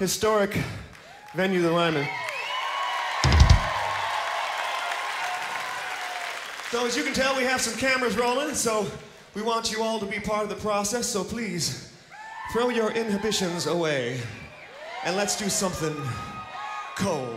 historic venue, the Ryman. So, as you can tell, we have some cameras rolling, so we want you all to be part of the process. So, please throw your inhibitions away and let's do something cold.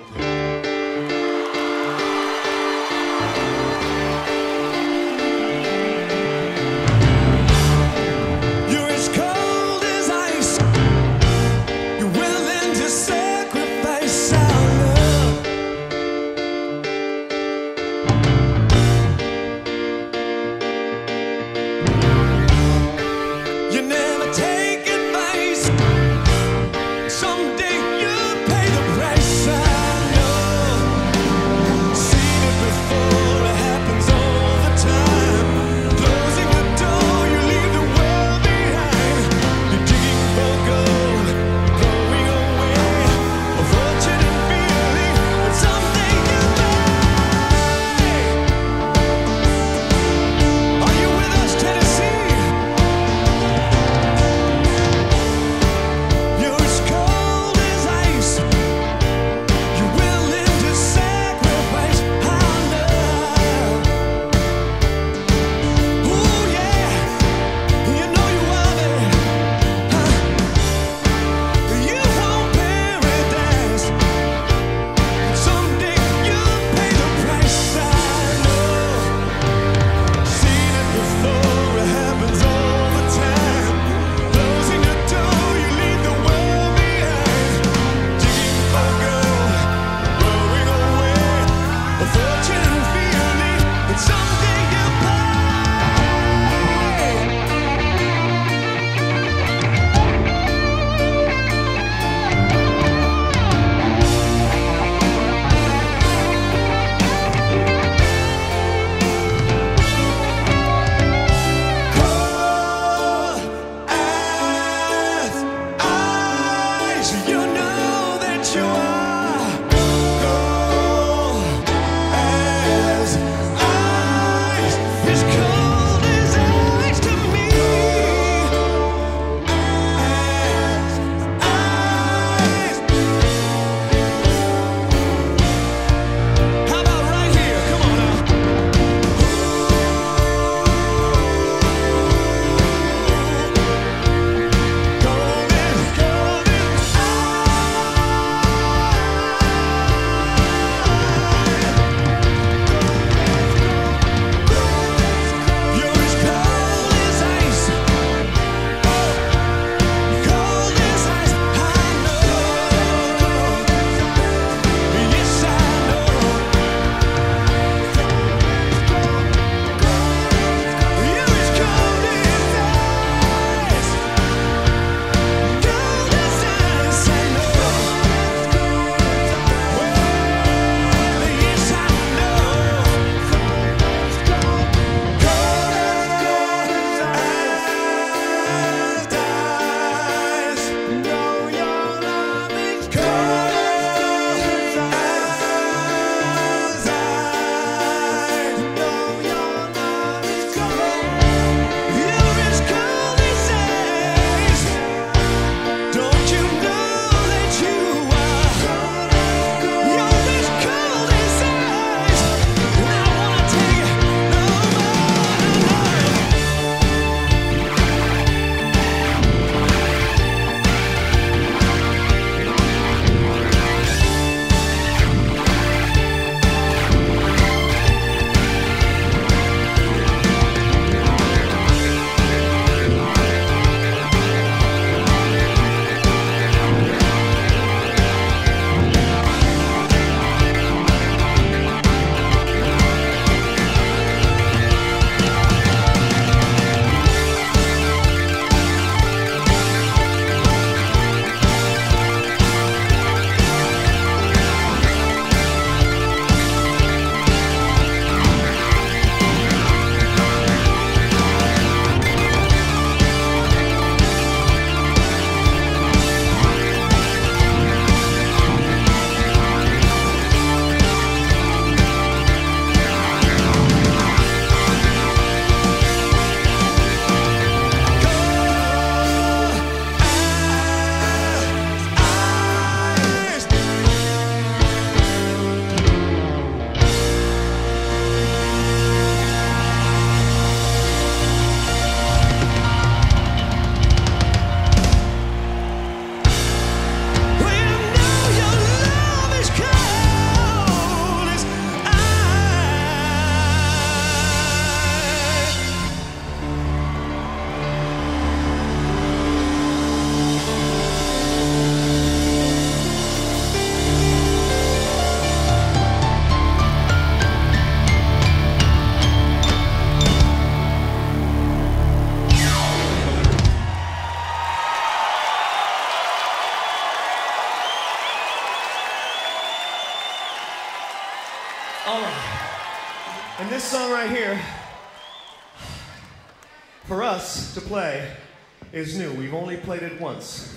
is new. We've only played it once.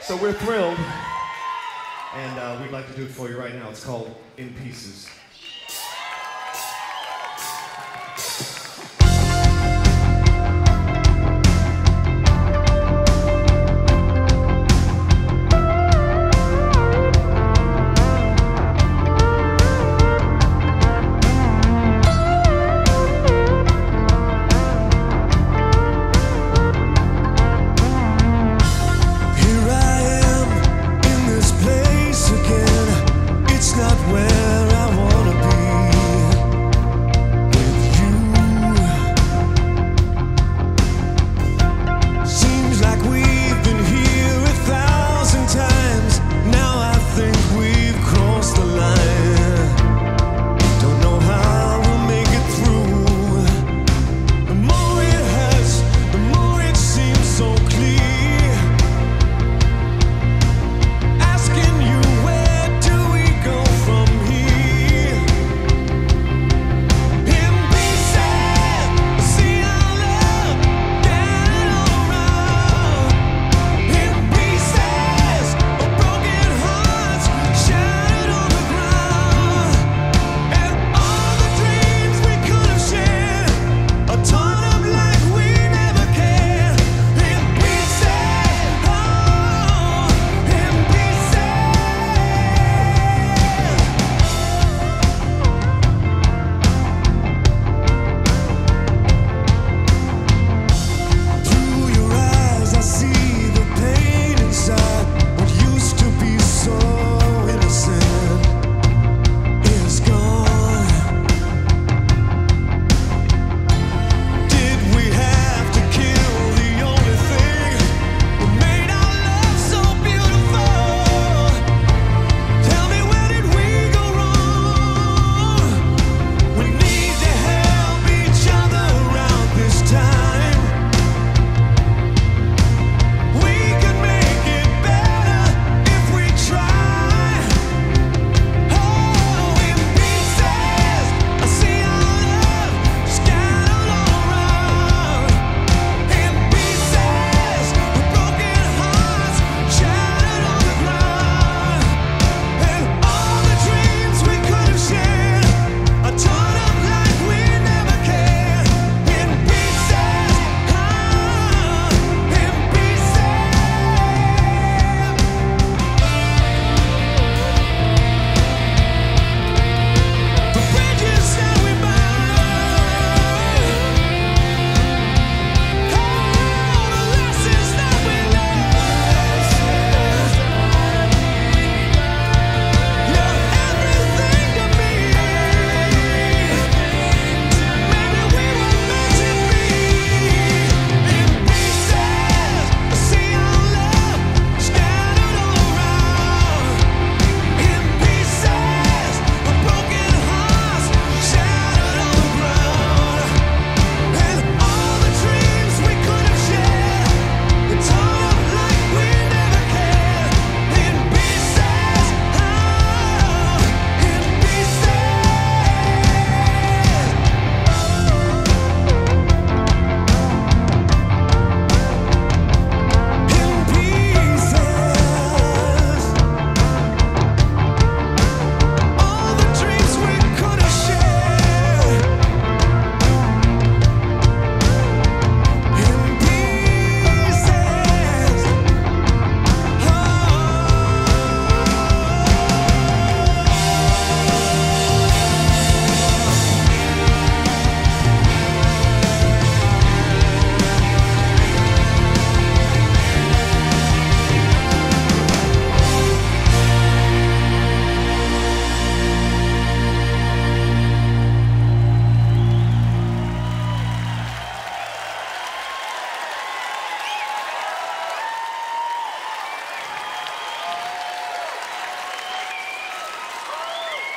So we're thrilled. And uh, we'd like to do it for you right now. It's called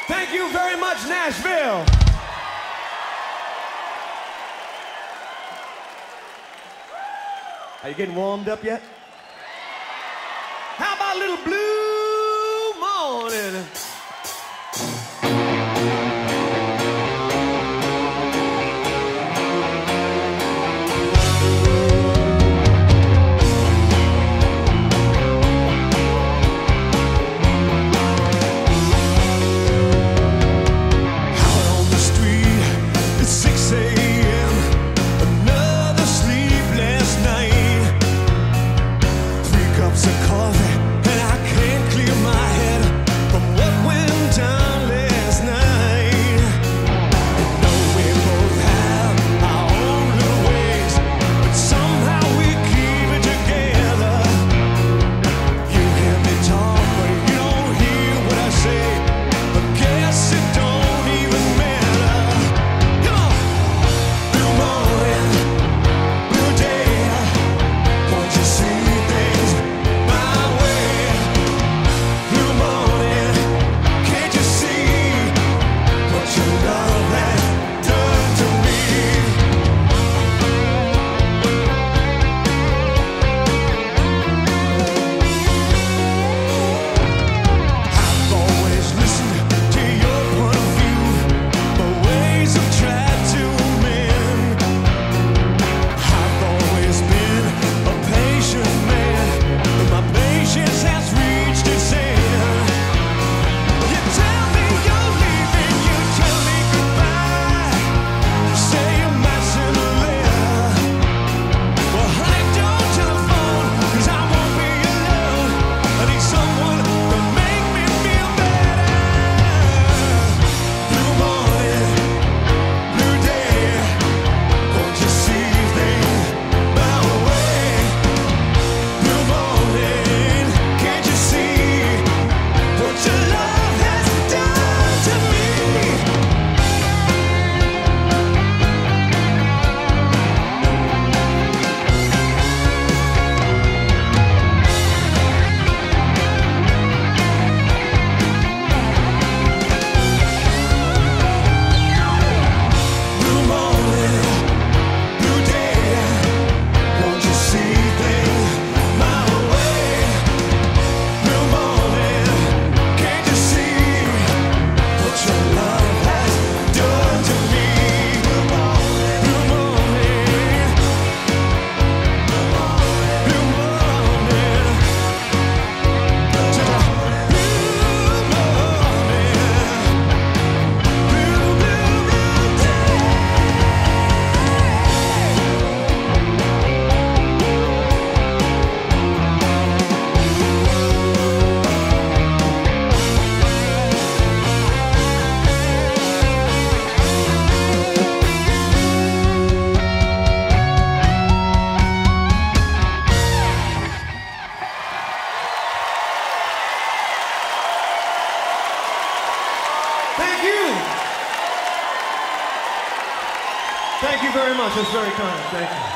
Thank you very much, Nashville. Are you getting warmed up yet? How about a little blue? Much. That's very kind. Thank you.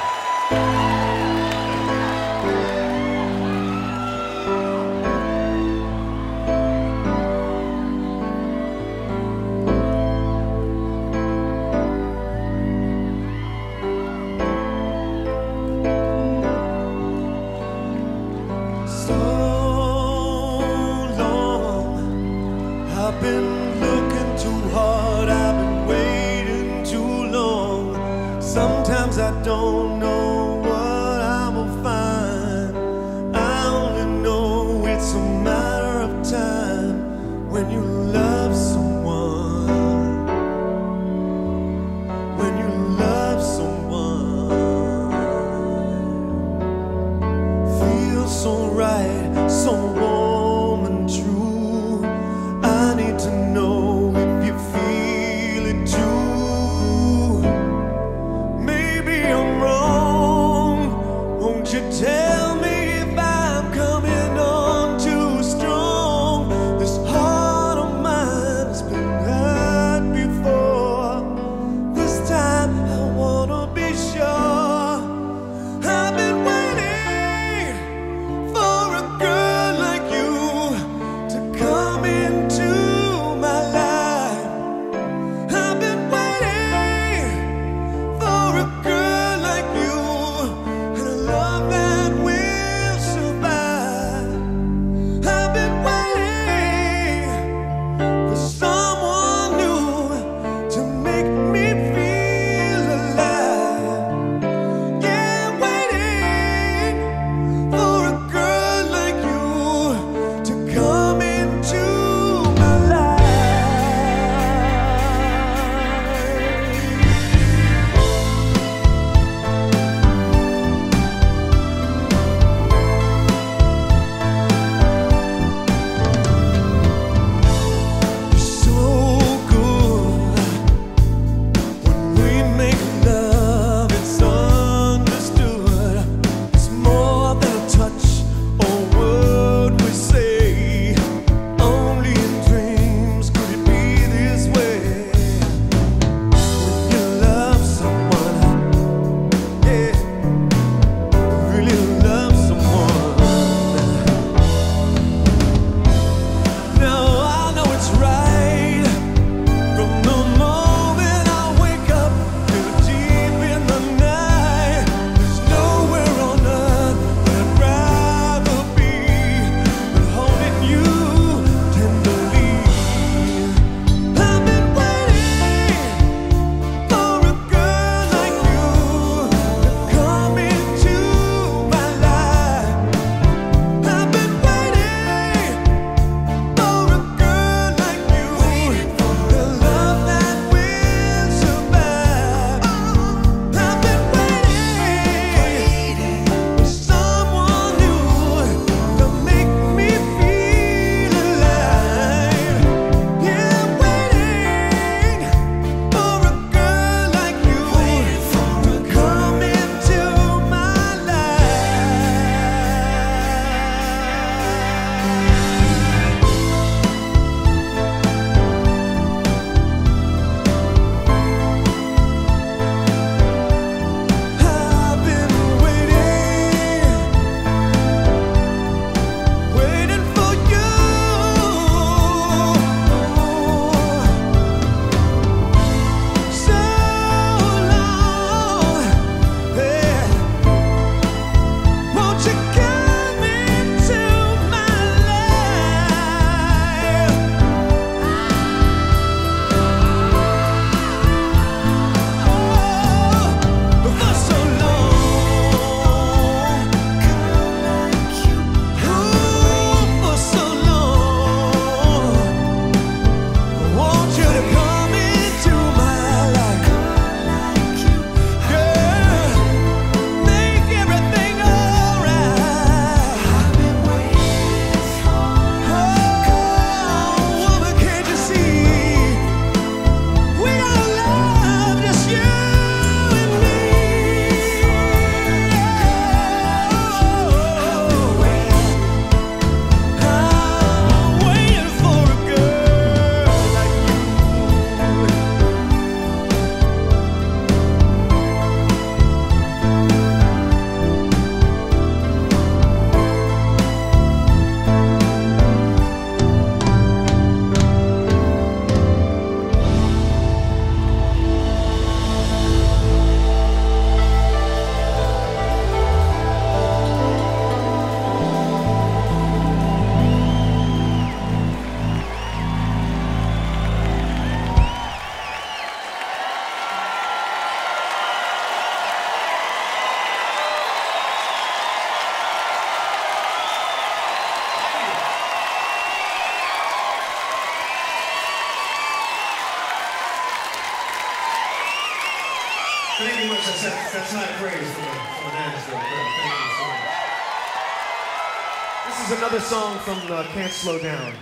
uh, Can't Slow Down.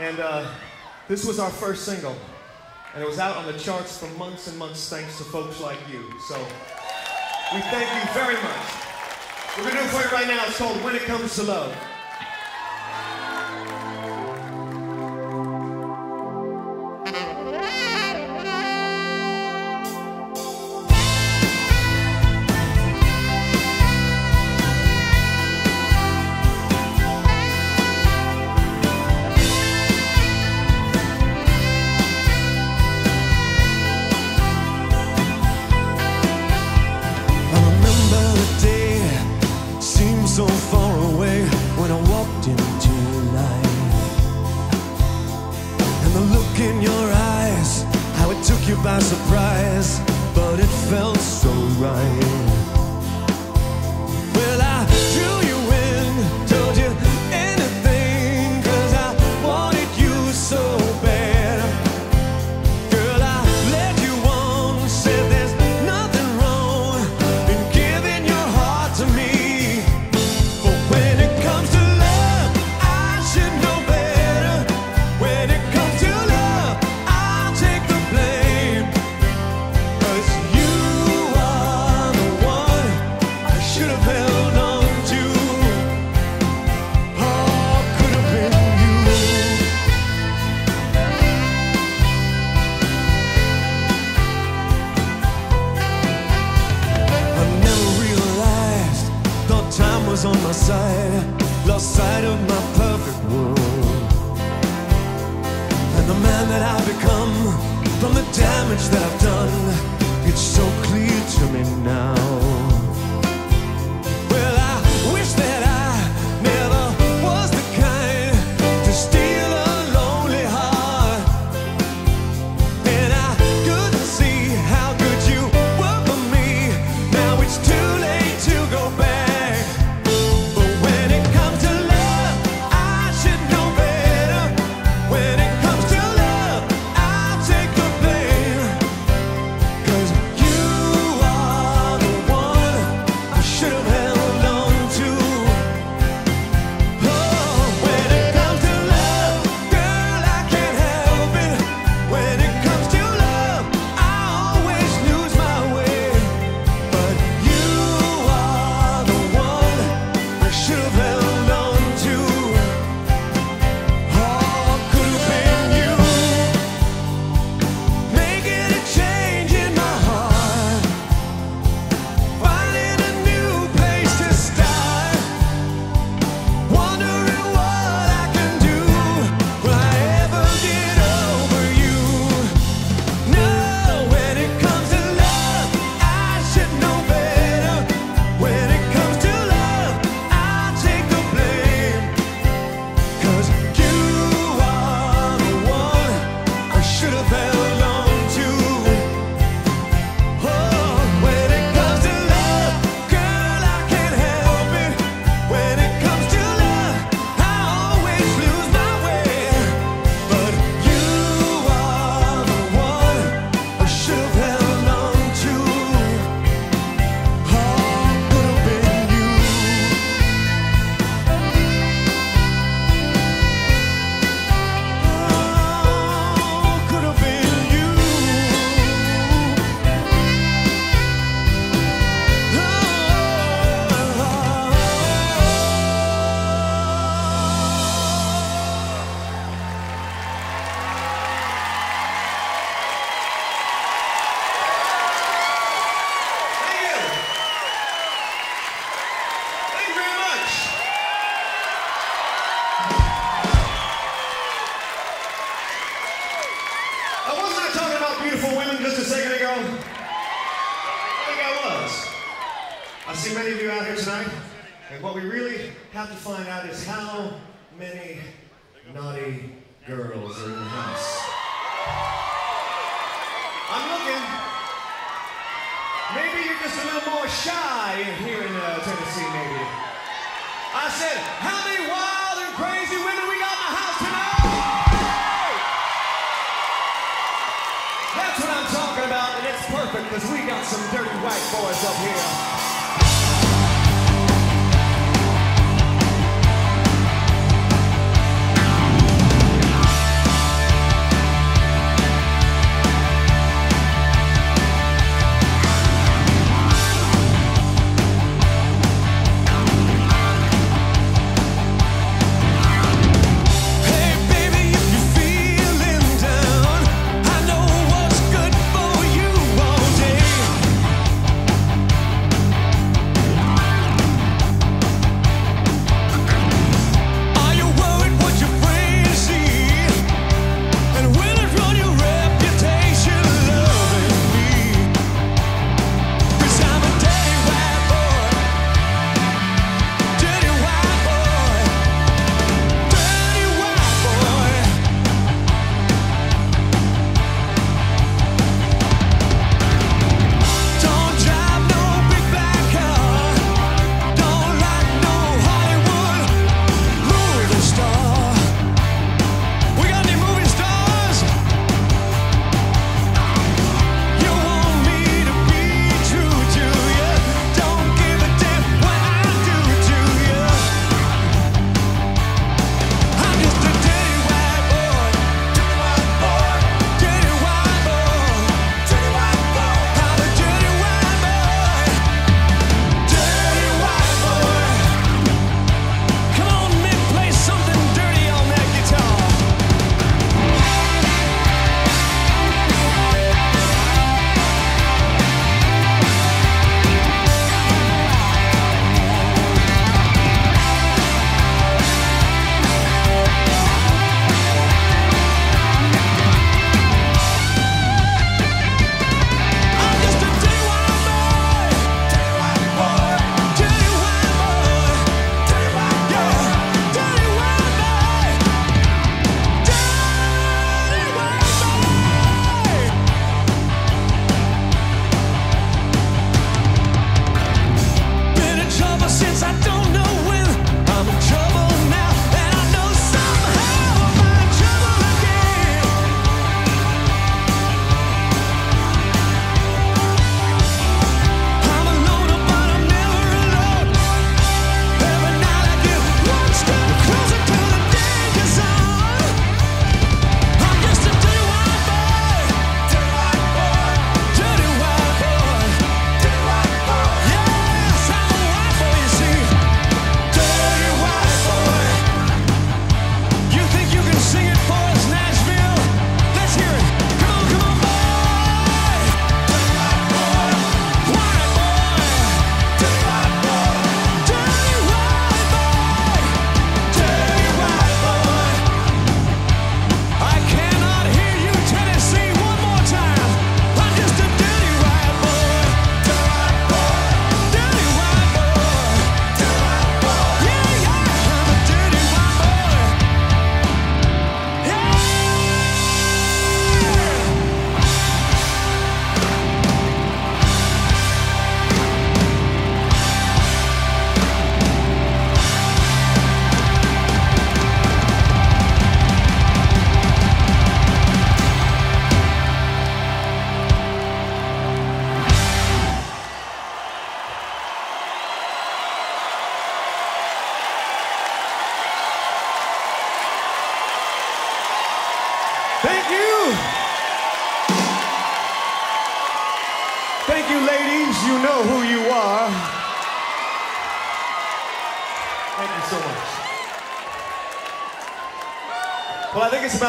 And uh, this was our first single. And it was out on the charts for months and months thanks to folks like you. So we thank you very much. We're going to do for you right now. It's called When It Comes to Love.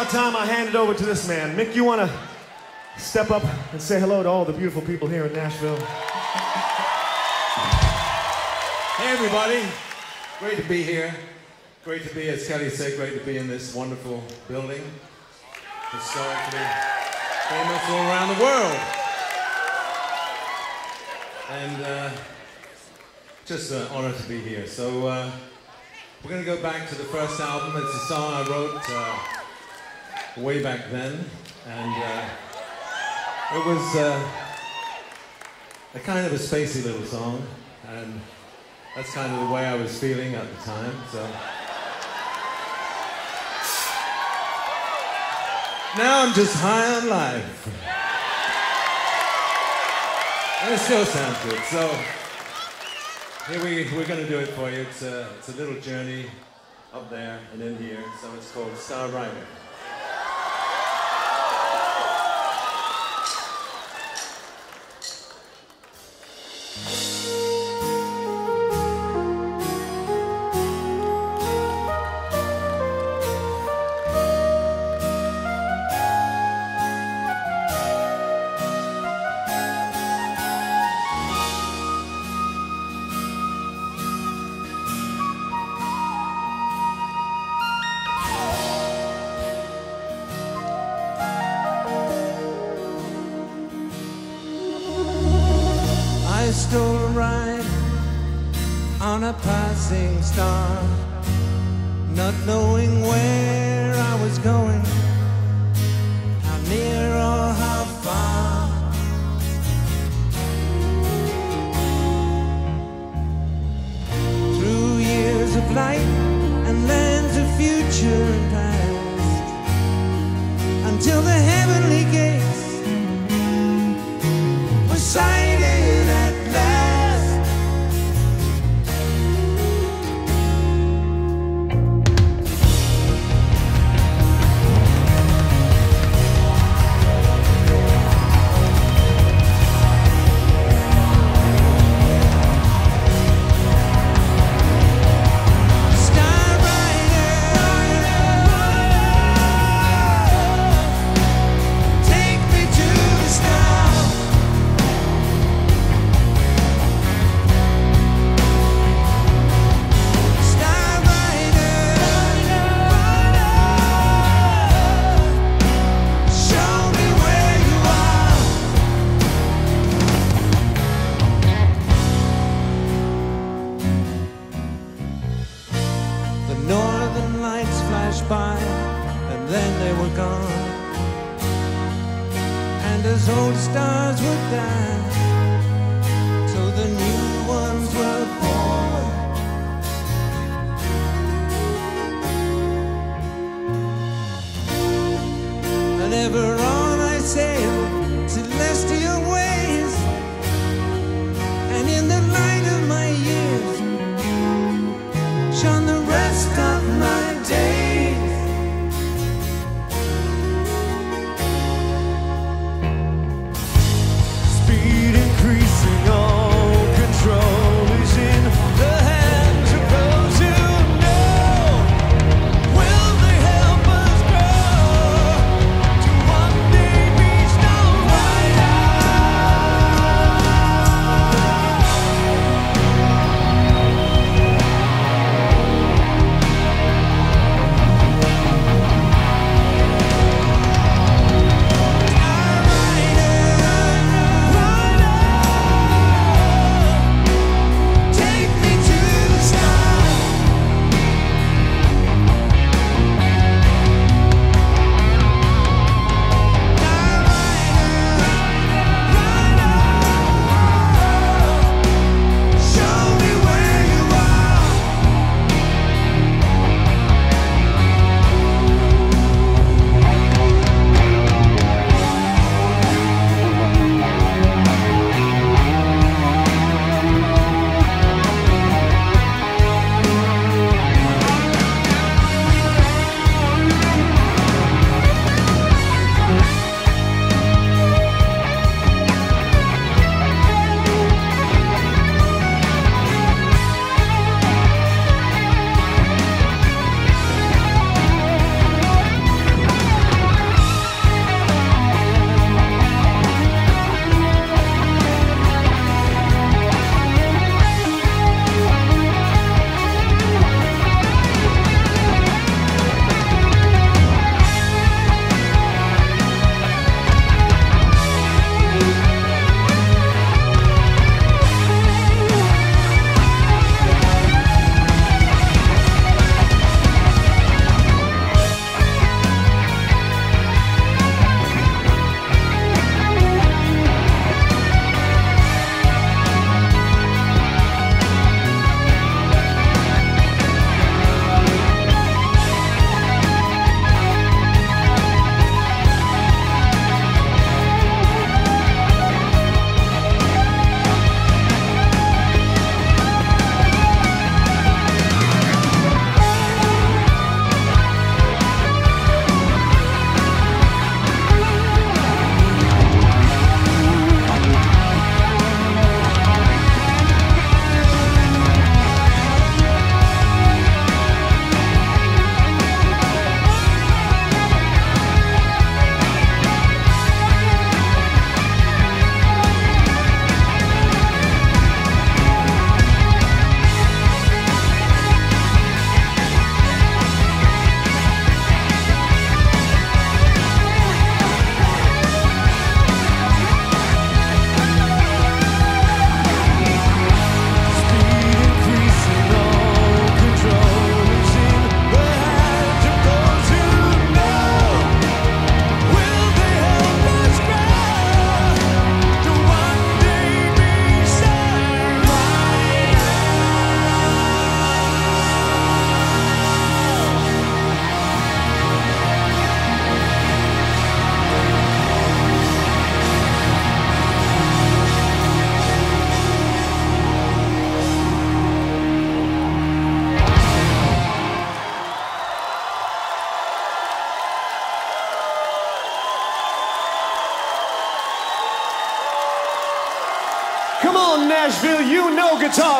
About time I hand it over to this man. Mick, you want to step up and say hello to all the beautiful people here in Nashville? Hey everybody, great to be here. Great to be, as Kelly said, great to be in this wonderful building. Historically famous all around the world. And uh, just an honor to be here. So uh, we're going to go back to the first album. It's a song I wrote uh, way back then, and uh, it was uh, a kind of a spacey little song, and that's kind of the way I was feeling at the time. So now I'm just high on life, and it still sounds good. So. Here we, we're going to do it for you. It's a, it's a little journey up there and in here, so it's called Star Rider. Bye. crystal ride on a passing star, not knowing where I was going, how near or how far. Through years of light.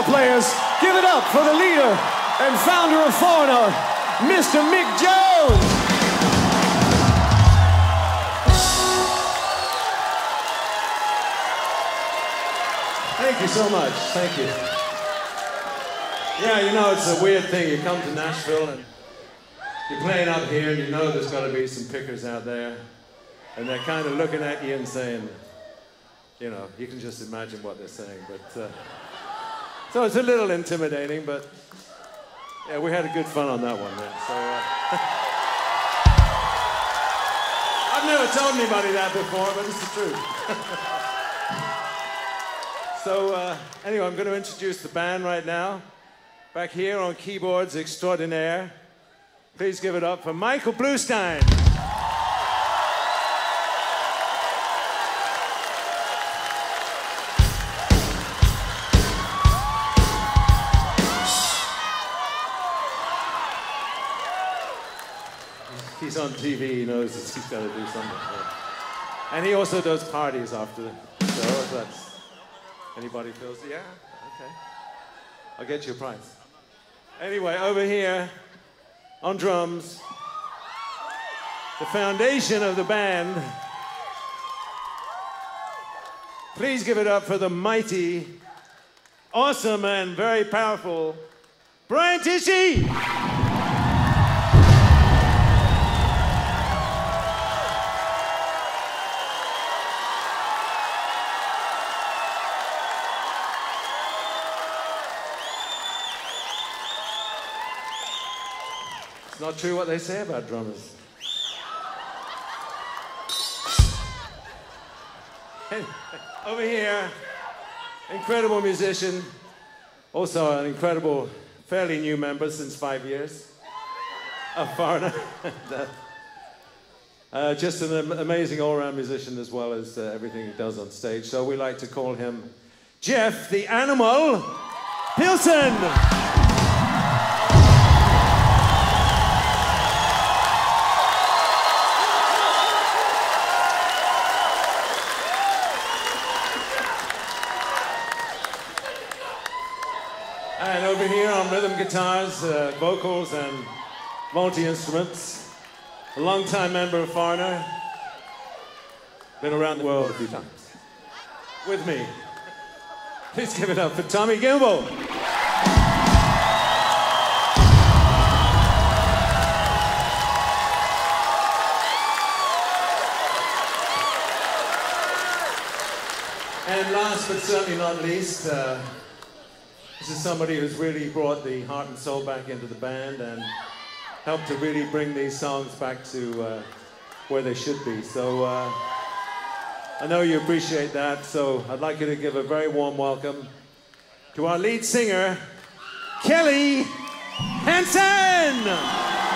Players. Give it up for the leader and founder of Foreigner, Mr. Mick Jones. Thank you so much. Thank you. Yeah, you know, it's a weird thing. You come to Nashville and you're playing up here and you know there's got to be some pickers out there. And they're kind of looking at you and saying, you know, you can just imagine what they're saying. But uh, so it's a little intimidating, but yeah, we had a good fun on that one. Man. So uh, I've never told anybody that before, but it's the truth. So, uh, anyway, I'm going to introduce the band right now. Back here on keyboards extraordinaire. Please give it up for Michael Bluestein. On TV, he knows that he's got to do something. yeah. And he also does parties after the show. if That's Anybody feels, yeah, okay. I'll get you a prize. Anyway, over here on drums, the foundation of the band. Please give it up for the mighty, awesome, and very powerful Brian Tichy. Not true what they say about drummers. Over here, incredible musician, also an incredible, fairly new member since five years, a foreigner. uh, just an amazing all-round musician as well as uh, everything he does on stage. So we like to call him Jeff the Animal Pilson. Guitars, uh, vocals, and multi instruments, a longtime member of Foreigner, been around the world a few times. With me, please give it up for Tommy Gimbel. And last but certainly not least, uh, this is somebody who's really brought the heart and soul back into the band and helped to really bring these songs back to uh, where they should be. So uh, I know you appreciate that. So I'd like you to give a very warm welcome to our lead singer, Kelly Hansen.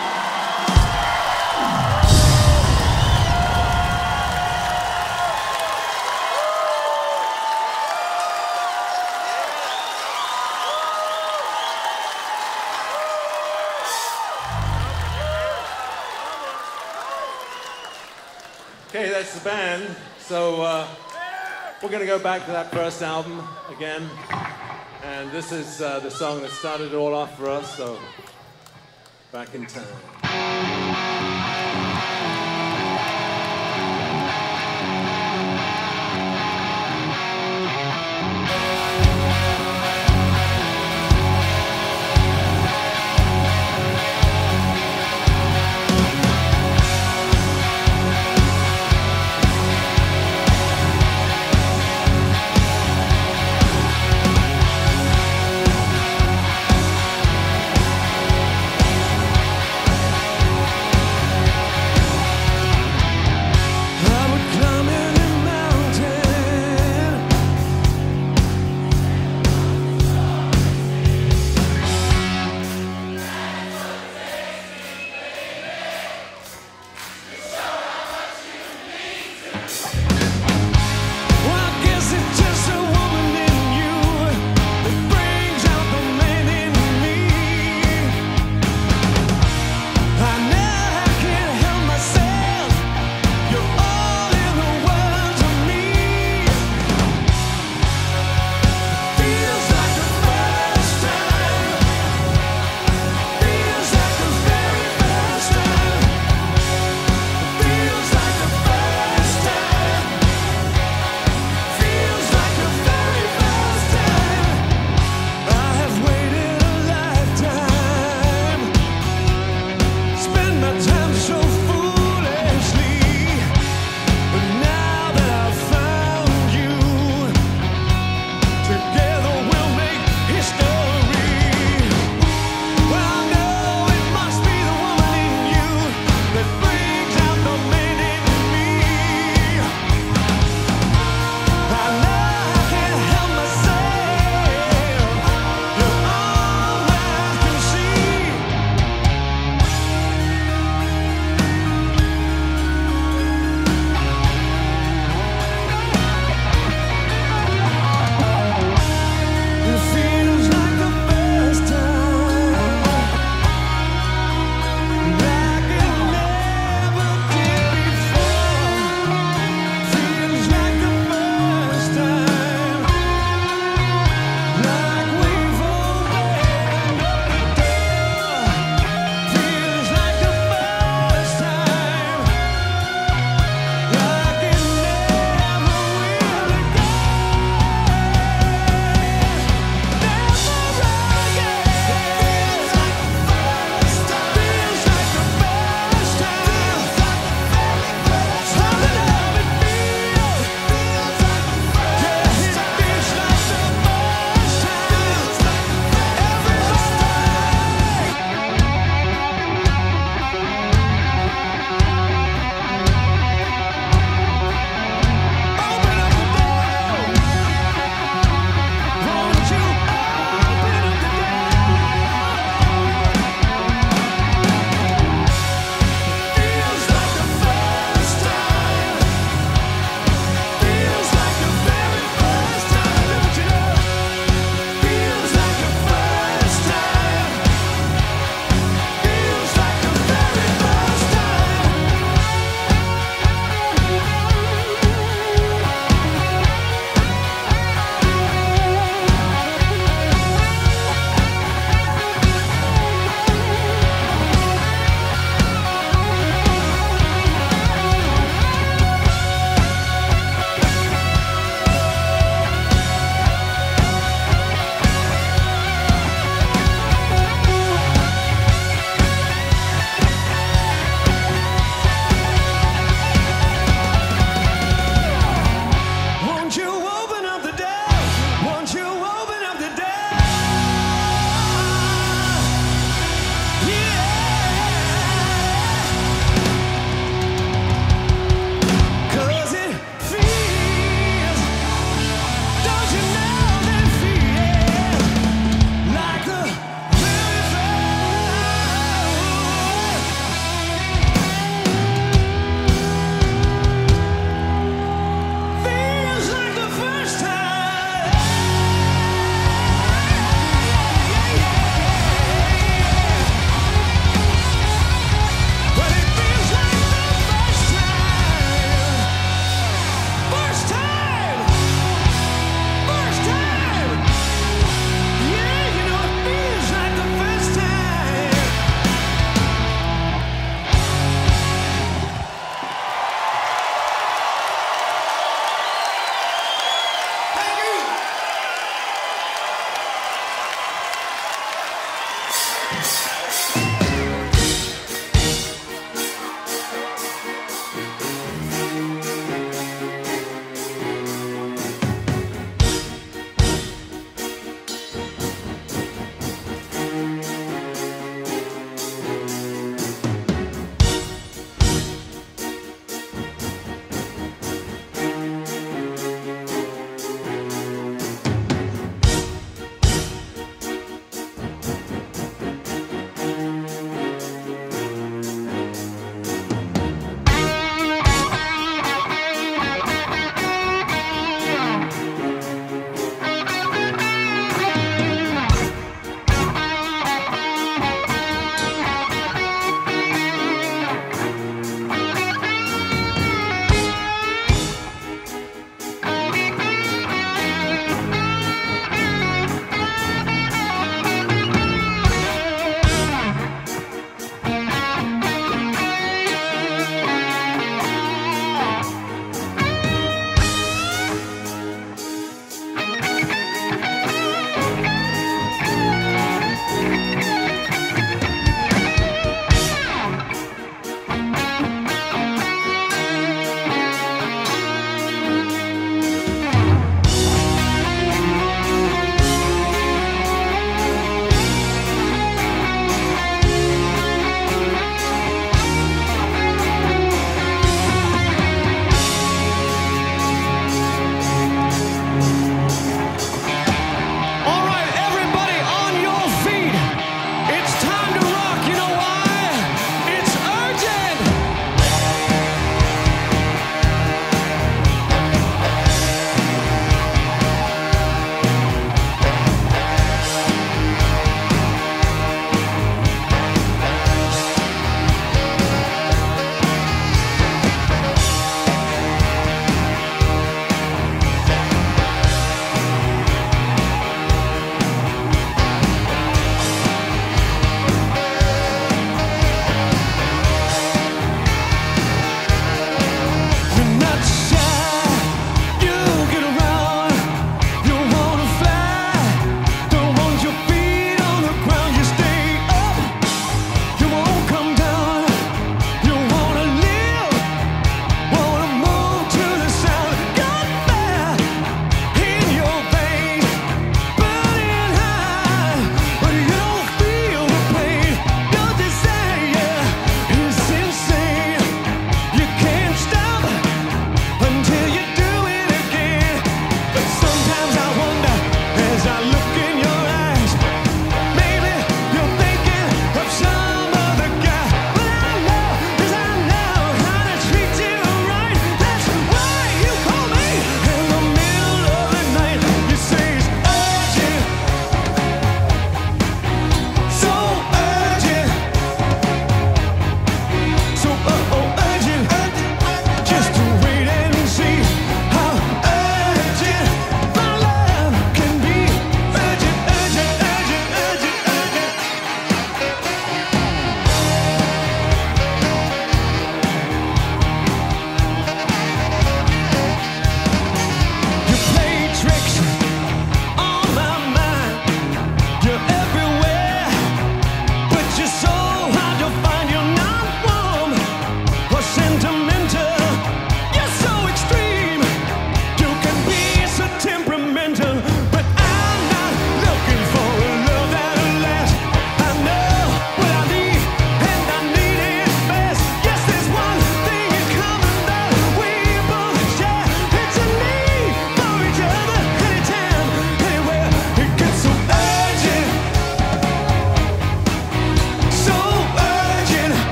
So uh, we're going to go back to that first album again. And this is uh, the song that started it all off for us. So, back in time.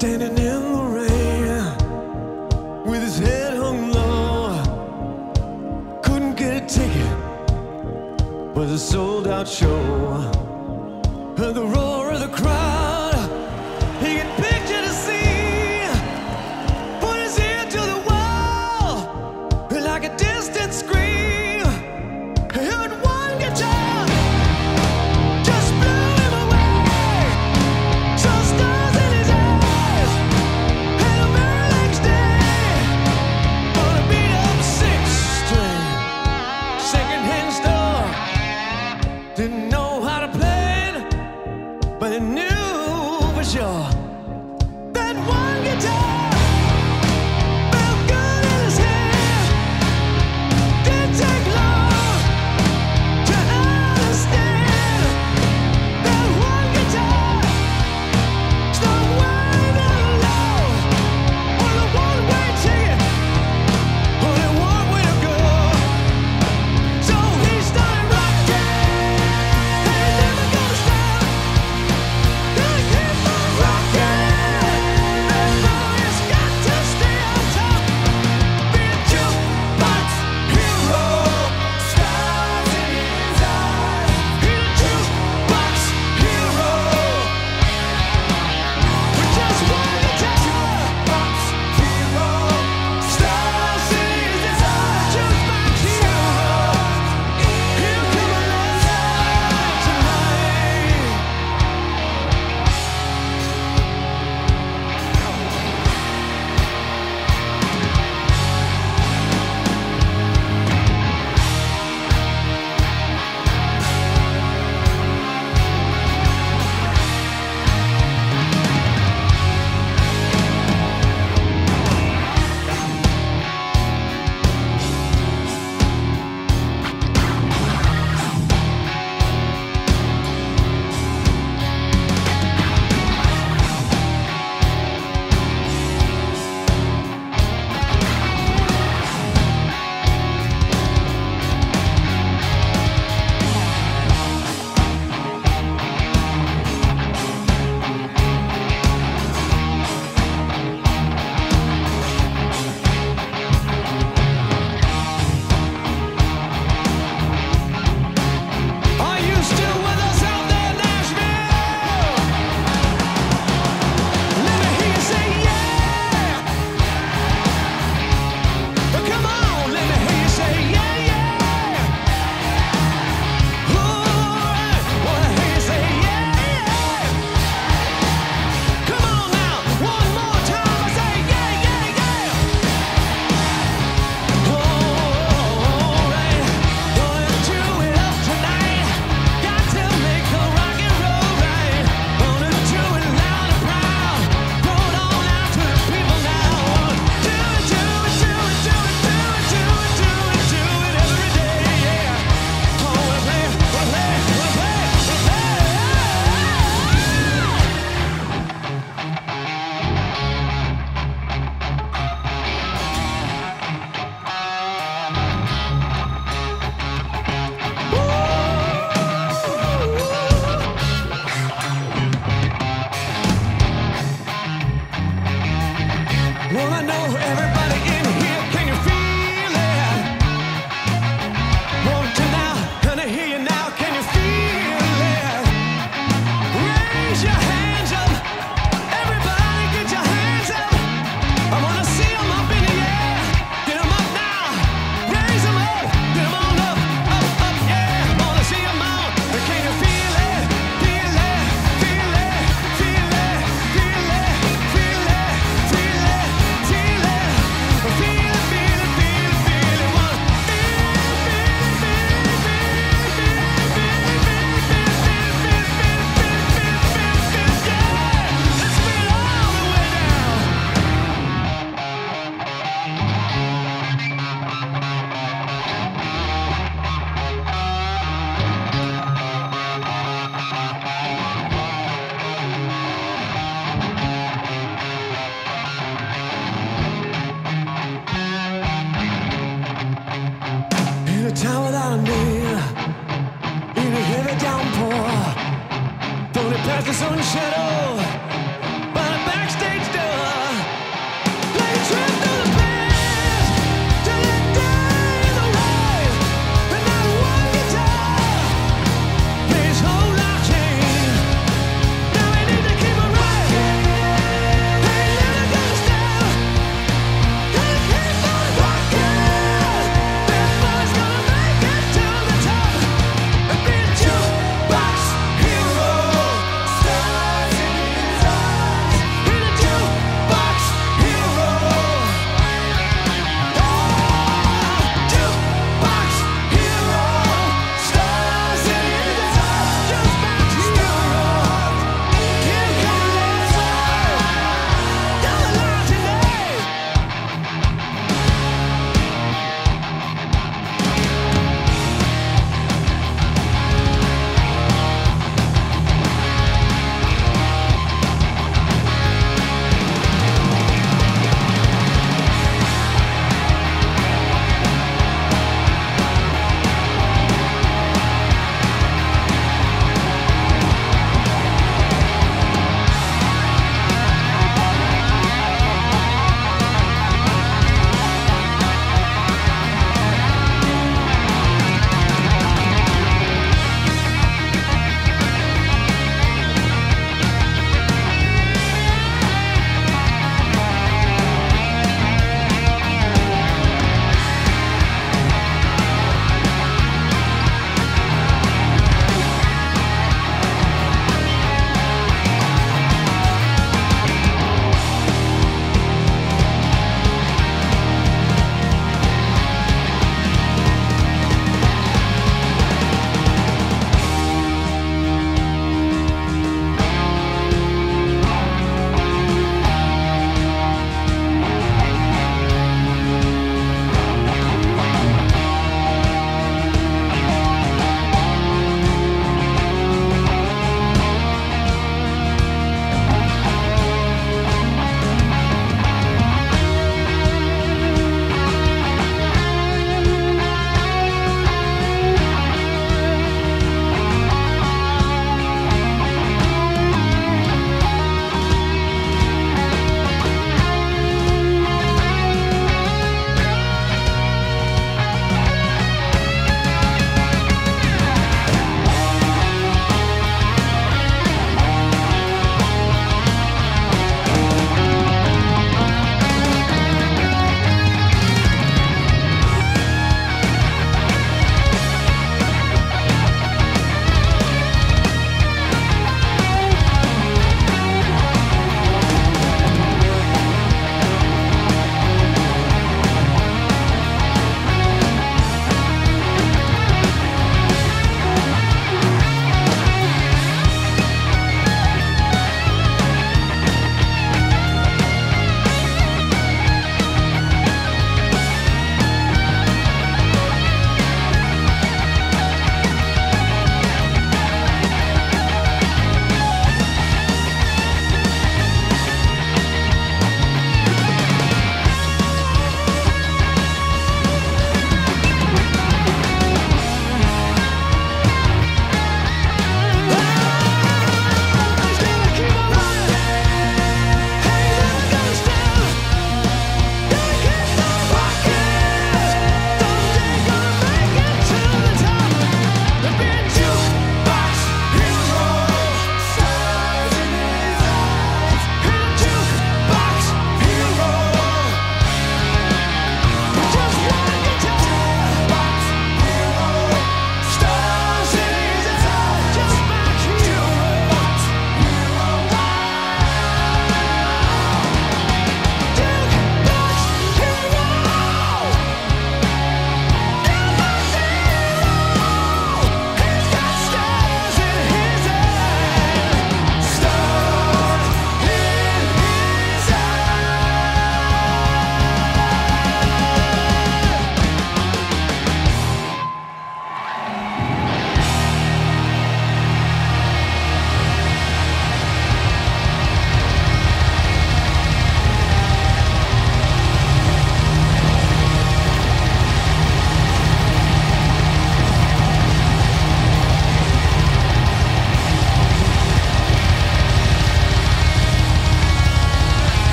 Standing in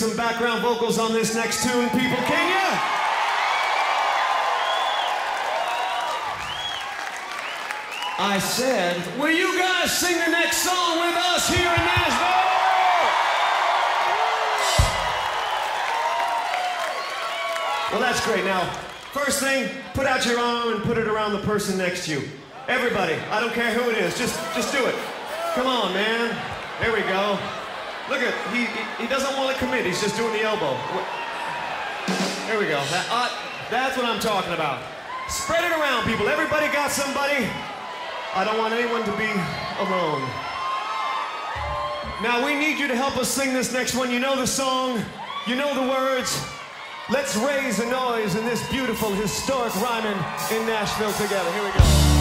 some background vocals on this next tune, people, can ya? I said, will you guys sing the next song with us here in Nashville? Well, that's great. Now, first thing, put out your arm and put it around the person next to you. Everybody, I don't care who it is, just, just do it. Come on, man. There we go. Look at he, he doesn't want to commit. He's just doing the elbow. There we go. That, uh, that's what I'm talking about. Spread it around, people. Everybody got somebody. I don't want anyone to be alone. Now we need you to help us sing this next one. You know the song. You know the words. Let's raise the noise in this beautiful, historic Ryman in Nashville together. Here we go.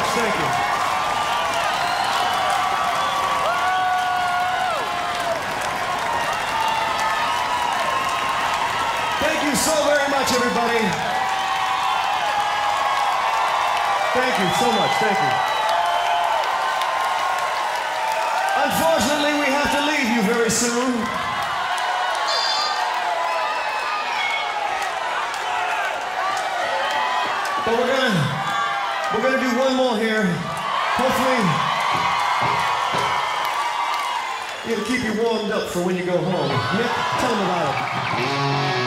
Much. Thank you. Thank you so very much, everybody. Thank you so much. Thank you. For when you go home. Mick, tell them about it.